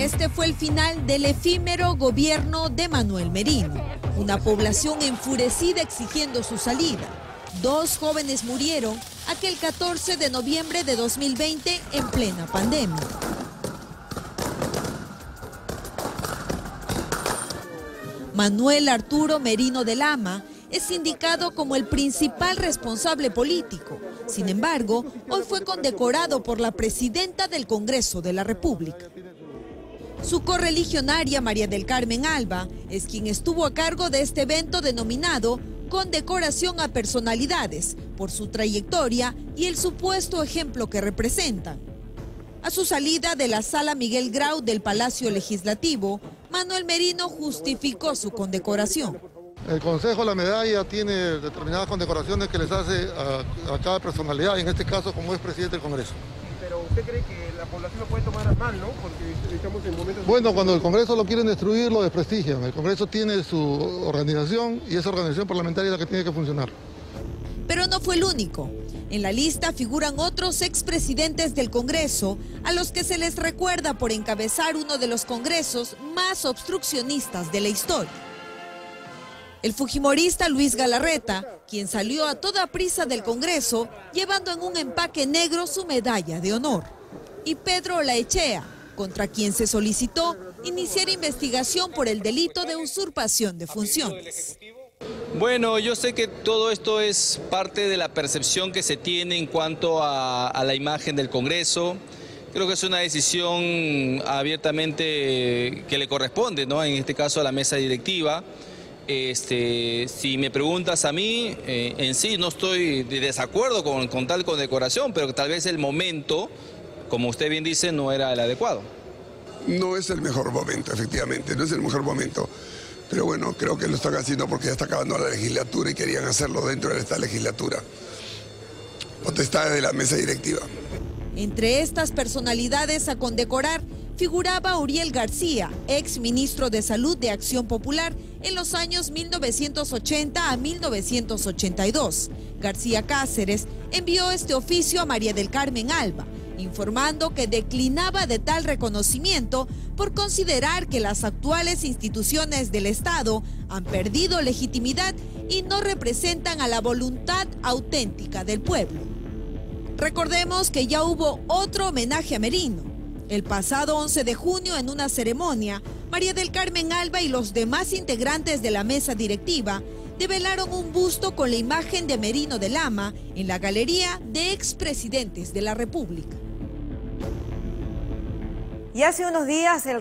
Este fue el final del efímero gobierno de Manuel Merino. Una población enfurecida exigiendo su salida. Dos jóvenes murieron aquel 14 de noviembre de 2020 en plena pandemia. Manuel Arturo Merino de Lama es indicado como el principal responsable político. Sin embargo, hoy fue condecorado por la presidenta del Congreso de la República. Su correligionaria María del Carmen Alba es quien estuvo a cargo de este evento denominado Condecoración a Personalidades por su trayectoria y el supuesto ejemplo que representan. A su salida de la sala Miguel Grau del Palacio Legislativo, Manuel Merino justificó su condecoración. El Consejo la medalla tiene determinadas condecoraciones que les hace a, cada personalidad, en este caso como es presidente del Congreso. Pero usted cree que la población lo puede tomar a mal, ¿no? Porque estamos en momentos... Bueno, cuando el Congreso lo quieren destruir, lo desprestigian. El Congreso tiene su organización y esa organización parlamentaria es la que tiene que funcionar. Pero no fue el único. En la lista figuran otros expresidentes del Congreso a los que se les recuerda por encabezar uno de los congresos más obstruccionistas de la historia. El fujimorista Luis Galarreta, quien salió a toda prisa del Congreso llevando en un empaque negro su medalla de honor. Y Pedro Laechea, contra quien se solicitó iniciar investigación por el delito de usurpación de funciones. Bueno, yo sé que todo esto es parte de la percepción que se tiene en cuanto a, la imagen del Congreso. Creo que es una decisión abiertamente que le corresponde, ¿no? En este caso a la mesa directiva. Este, si me preguntas a mí, eh, en sí no estoy de desacuerdo con, con tal condecoración, pero tal vez el momento, como usted bien dice, no era el adecuado. No es el mejor momento, efectivamente, no es el mejor momento. Pero bueno, creo que lo están haciendo porque ya está acabando la legislatura y querían hacerlo dentro de esta legislatura. Potestad de la mesa directiva. Entre estas personalidades a condecorar figuraba Uriel García, ex ministro de Salud de Acción Popular en los años 1980 a 1982. García Cáceres envió este oficio a María del Carmen Alba, informando que declinaba de tal reconocimiento por considerar que las actuales instituciones del Estado han perdido legitimidad y no representan a la voluntad auténtica del pueblo. Recordemos que ya hubo otro homenaje a Merino. El pasado 11 de junio, en una ceremonia, María del Carmen Alba y los demás integrantes de la mesa directiva develaron un busto con la imagen de Merino de Lama en la galería de expresidentes de la República. Y hace unos días el